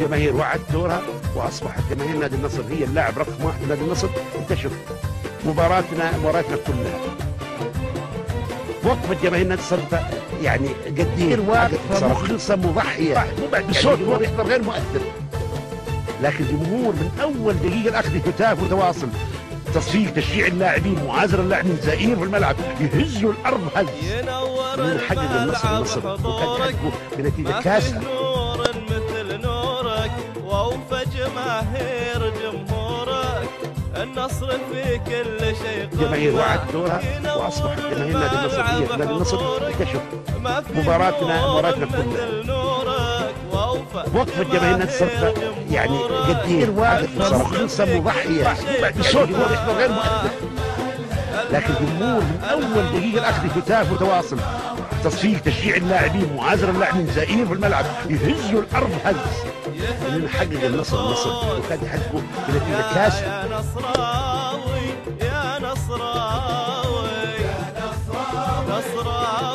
جماهير وعد دورها وأصبحت جماهير نادي النصر هي اللاعب رقم واحد نادي النصر. أنت شوف مباراتنا مباراتنا كلها. وقفت جماهير نادي النصر يعني قدير واقفه مخلصة مضحية. بصوت واضح غير مؤثر. لكن الجمهور من أول دقيقة اخذ هتاف متواصل. تصفيق تشجيع اللاعبين معازر اللاعبين زائرين في الملعب. يهزوا الأرض هز. من حقق النصر النصر. وكان حقه بنتيجة كاسحه واوفى جماهير جمهورك النصر في كل شيء جماهير وعد دورها واصبحت جماهير نادي النصر هي نادي النصر انت شوف مباراتنا مباراتنا كلها. نورك. وأوفى وقفت جماهير نادي النصر. يعني قدير واقفه مخلصه مضحية. بصوت واضح غير مؤثر لكن جمهور من أول دقيقة لاخر هتاف متواصل. تصفيق تشجيع اللاعبين معازر اللاعبين زائلين في الملعب يهزوا الأرض هز. من حقق النصر النصر. وكان حقه بنتيجة نتيجه يا نصراوي يا نصراوي. يا نصراوي.